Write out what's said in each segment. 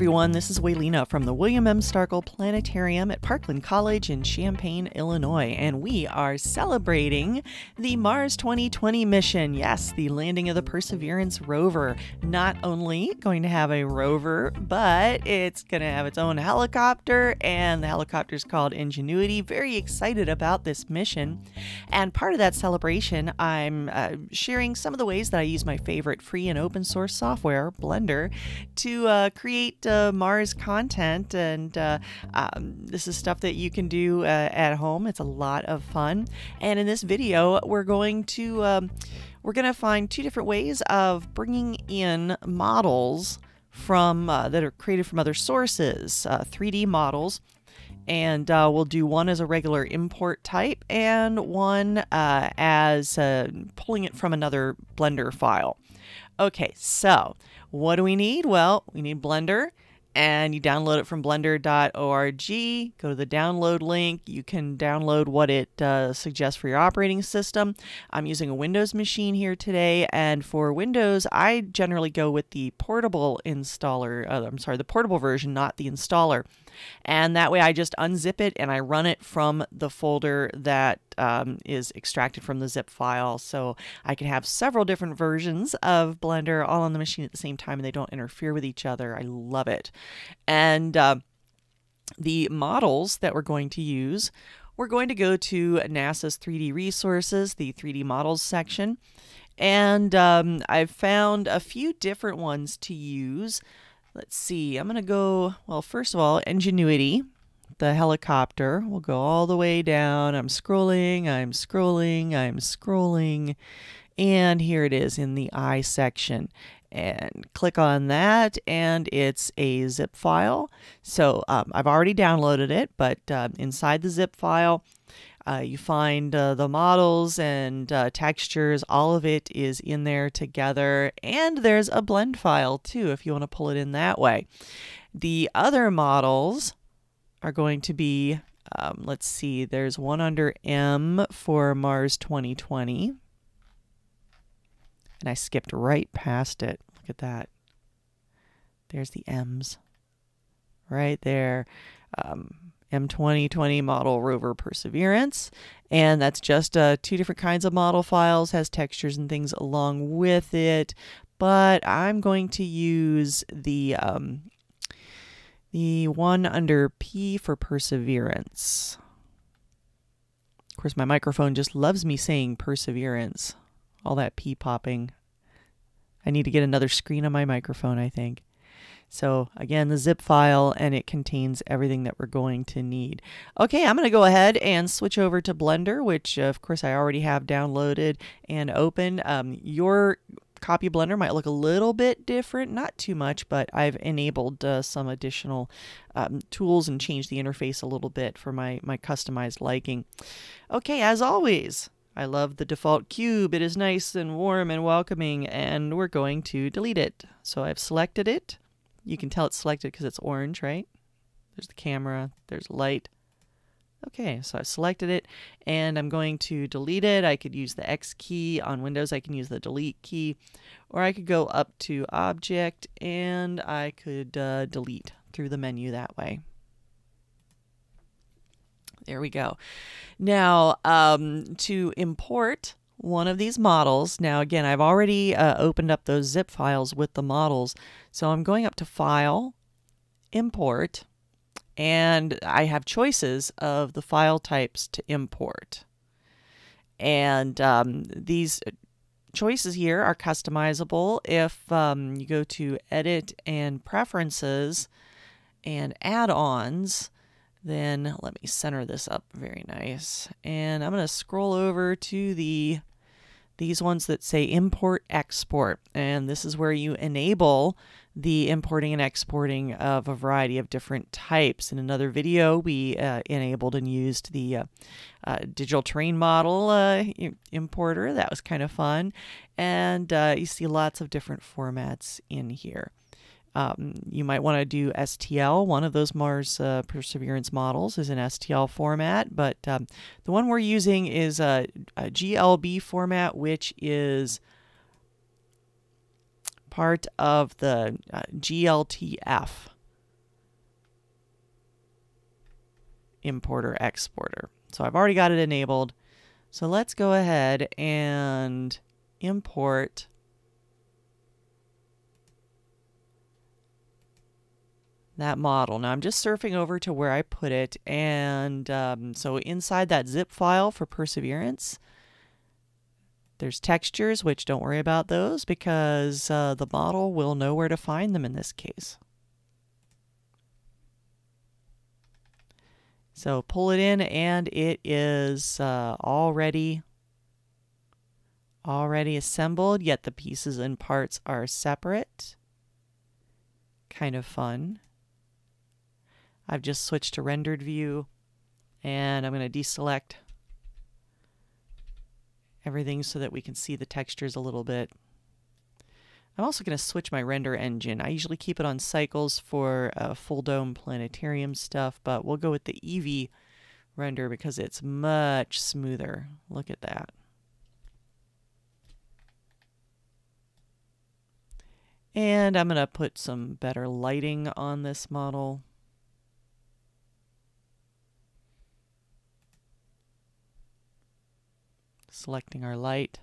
everyone. This is Waylena from the William M. Staerkel Planetarium at Parkland College in Champaign, Illinois, and we are celebrating the Mars 2020 mission. Yes, the landing of the Perseverance rover. Not only going to have a rover, but it's going to have its own helicopter, and the helicopter is called Ingenuity. Very excited about this mission. And part of that celebration, I'm uh, sharing some of the ways that I use my favorite free and open source software, Blender, to uh, create uh, Mars content. And uh, um, this is stuff that you can do uh, at home. It's a lot of fun. And in this video, we're going to um, we're going to find two different ways of bringing in models from uh, that are created from other sources, 3D models and uh, we'll do one as a regular import type and one uh, as uh, pulling it from another Blender file. Okay, so what do we need? Well, we need Blender and you download it from blender.org. Go to the download link. You can download what it uh, suggests for your operating system. I'm using a Windows machine here today, and for Windows, I generally go with the portable installer. Uh, I'm sorry, the portable version, not the installer. And that way I just unzip it and I run it from the folder that um, is extracted from the zip file. So I can have several different versions of Blender all on the machine at the same time and they don't interfere with each other. I love it. And uh, the models that we're going to use, we're going to go to NASA's 3D resources, the 3D models section. And um, I've found a few different ones to use. Let's see, I'm going to go, well, first of all, Ingenuity, the helicopter. We'll go all the way down. I'm scrolling, I'm scrolling, I'm scrolling. And here it is in the I section. And click on that, and it's a zip file. So um, I've already downloaded it, but uh, inside the zip file, uh, you find uh, the models and uh, textures, all of it is in there together. And there's a blend file too, if you want to pull it in that way. The other models are going to be, um, let's see, there's one under M for Mars 2020. And I skipped right past it. Look at that. There's the M's right there. Um, M2020 model rover Perseverance. And that's just uh, two different kinds of model files, has textures and things along with it. But I'm going to use the, um, the one under P for Perseverance. Of course, my microphone just loves me saying Perseverance. All that P popping. I need to get another screen on my microphone, I think. So again, the zip file and it contains everything that we're going to need. Okay, I'm going to go ahead and switch over to Blender, which of course I already have downloaded and open. Um, your copy Blender might look a little bit different, not too much, but I've enabled uh, some additional um, tools and changed the interface a little bit for my, my customized liking. Okay, as always, I love the default cube. It is nice and warm and welcoming, and we're going to delete it. So I've selected it. You can tell it's selected because it's orange, right? There's the camera, there's light. Okay, so I've selected it and I'm going to delete it. I could use the X key on Windows, I can use the delete key, or I could go up to Object and I could uh, delete through the menu that way. There we go. Now, um, to import one of these models. Now, again, I've already uh, opened up those zip files with the models. So I'm going up to File, Import, and I have choices of the file types to import. And um, these choices here are customizable. If um, you go to Edit and Preferences and Add-ons, then let me center this up very nice. And I'm going to scroll over to the these ones that say import export. And this is where you enable the importing and exporting of a variety of different types. In another video we uh, enabled and used the uh, uh, digital terrain model uh, importer. That was kind of fun. And uh, you see lots of different formats in here um, you might want to do STL. One of those Mars uh, Perseverance models is in STL format, but um, the one we're using is a, a GLB format, which is part of the uh, GLTF importer exporter. So I've already got it enabled. So let's go ahead and import that model. Now I'm just surfing over to where I put it and um, so inside that zip file for Perseverance there's textures which don't worry about those because uh, the model will know where to find them in this case. So pull it in and it is uh, already already assembled yet the pieces and parts are separate. Kind of fun. I've just switched to rendered view and I'm going to deselect everything so that we can see the textures a little bit. I'm also going to switch my render engine. I usually keep it on cycles for uh, full dome planetarium stuff, but we'll go with the Eevee render because it's much smoother. Look at that. And I'm going to put some better lighting on this model. Selecting our light,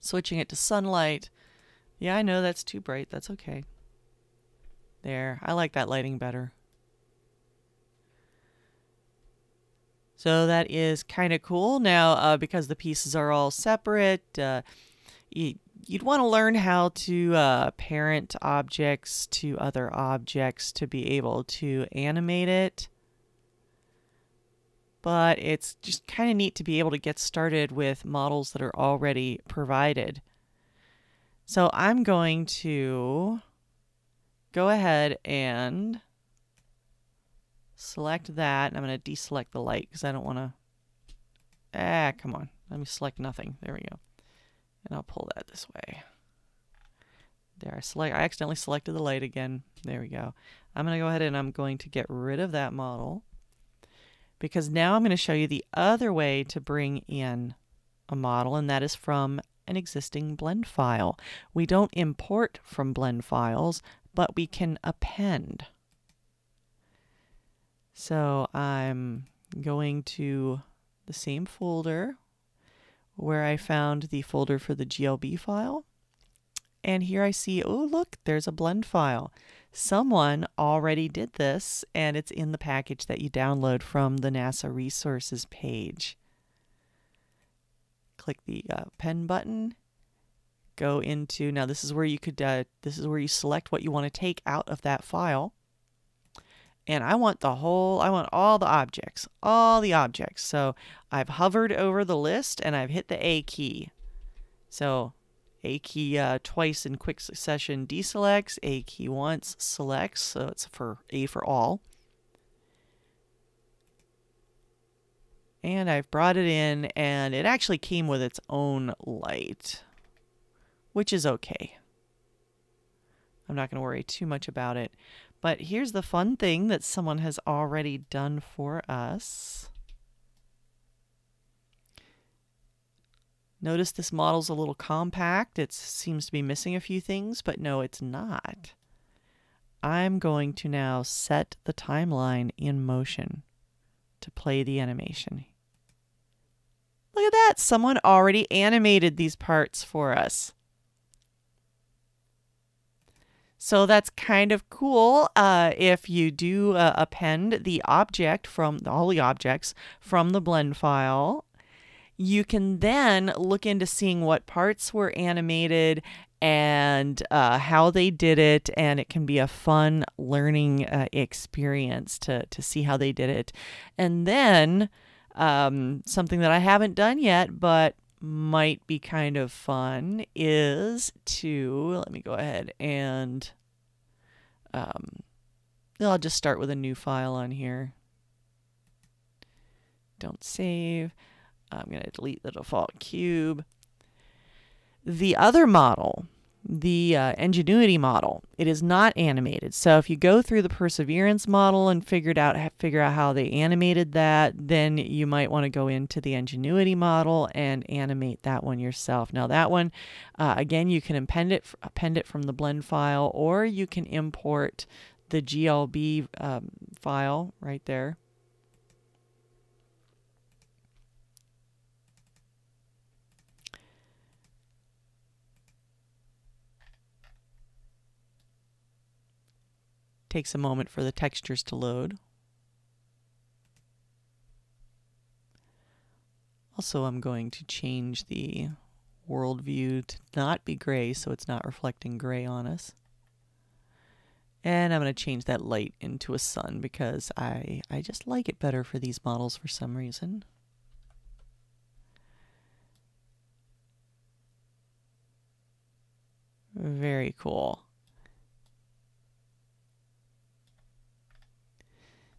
switching it to sunlight. Yeah, I know that's too bright. That's okay. There, I like that lighting better. So that is kind of cool. Now, uh, because the pieces are all separate, uh, you, would want to learn how to uh, parent objects to other objects to be able to animate it but it's just kind of neat to be able to get started with models that are already provided. So I'm going to go ahead and select that. I'm going to deselect the light because I don't want to... Ah, come on. Let me select nothing. There we go. And I'll pull that this way. There, I select. I accidentally selected the light again. There we go. I'm going to go ahead and I'm going to get rid of that model because now I'm going to show you the other way to bring in a model, and that is from an existing blend file. We don't import from blend files, but we can append. So I'm going to the same folder where I found the folder for the GLB file. And here I see, oh, look, there's a blend file. Someone already did this, and it's in the package that you download from the NASA resources page. Click the uh, pen button. Go into, now this is where you could, uh, this is where you select what you want to take out of that file. And I want the whole, I want all the objects, all the objects. So I've hovered over the list and I've hit the A key. So a key uh, twice in quick succession deselects, A key once selects, so it's for A for all. And I've brought it in, and it actually came with its own light, which is okay. I'm not going to worry too much about it. But here's the fun thing that someone has already done for us. Notice this model's a little compact. It seems to be missing a few things, but no, it's not. I'm going to now set the timeline in motion to play the animation. Look at that. Someone already animated these parts for us. So that's kind of cool uh, if you do uh, append the object from all the objects from the blend file you can then look into seeing what parts were animated and uh, how they did it and it can be a fun learning uh, experience to, to see how they did it. And then um, something that i haven't done yet but might be kind of fun is to let me go ahead and um, i'll just start with a new file on here. Don't save I'm going to delete the default cube. The other model, the uh, Ingenuity model, it is not animated. So if you go through the Perseverance model and figured out figure out how they animated that, then you might want to go into the Ingenuity model and animate that one yourself. Now that one, uh, again, you can append it append it from the blend file, or you can import the GLB um, file right there Takes a moment for the textures to load. Also, I'm going to change the world view to not be gray so it's not reflecting gray on us. And I'm going to change that light into a sun because I, I just like it better for these models for some reason. Very cool.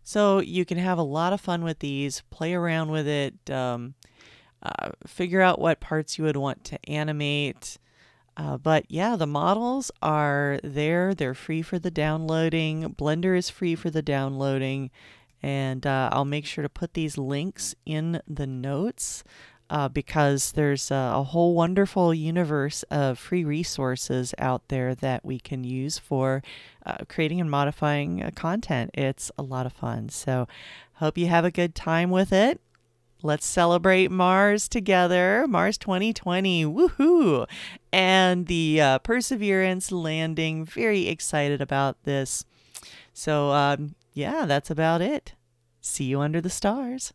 So you can have a lot of fun with these, play around with it, um, uh, figure out what parts you would want to animate. Uh, but yeah, the models are there. They're free for the downloading. Blender is free for the downloading. And uh, I'll make sure to put these links in the notes uh, because there's a, a, whole wonderful universe of free resources out there that we can use for uh, creating and modifying uh, content. It's a lot of fun. So, hope you have a good time with it. Let's celebrate Mars together, Mars 2020. Woohoo! And the uh, Perseverance landing. Very excited about this. So, um, yeah, that's about it. See you under the stars.